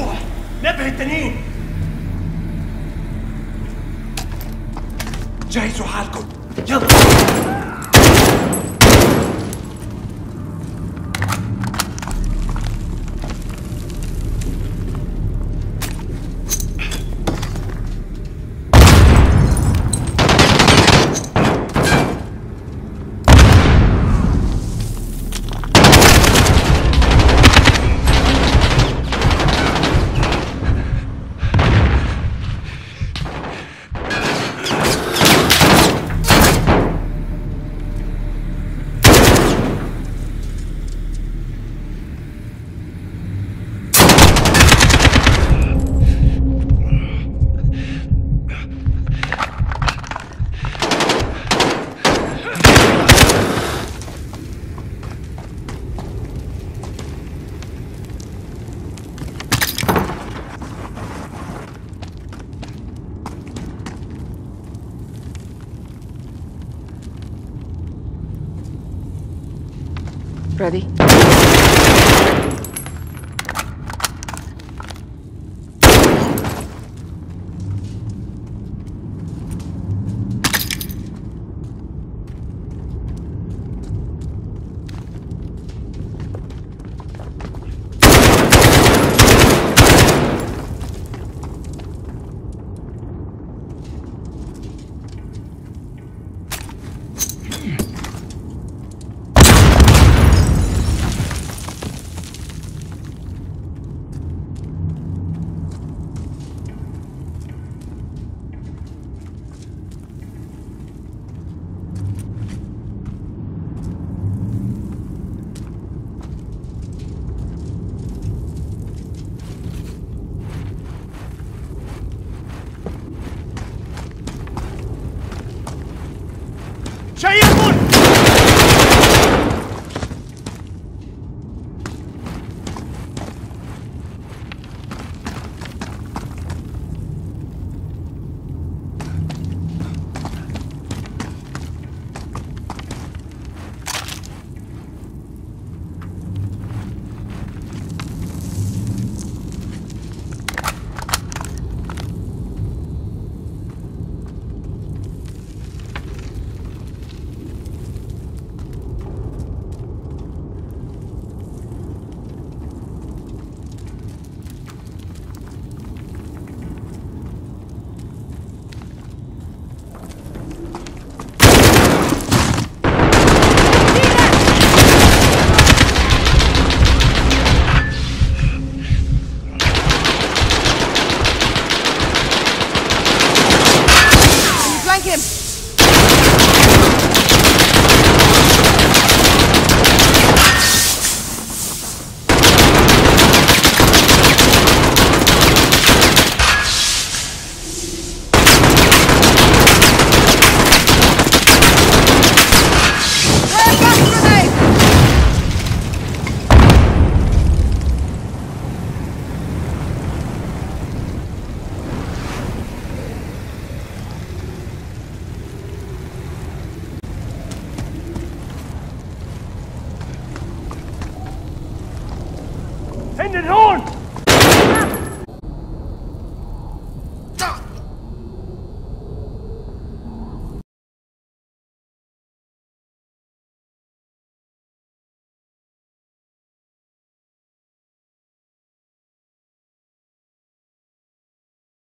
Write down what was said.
نروح. نبه التانيين جهزوا حالكم. يلا. Ready? 前一步。in the north.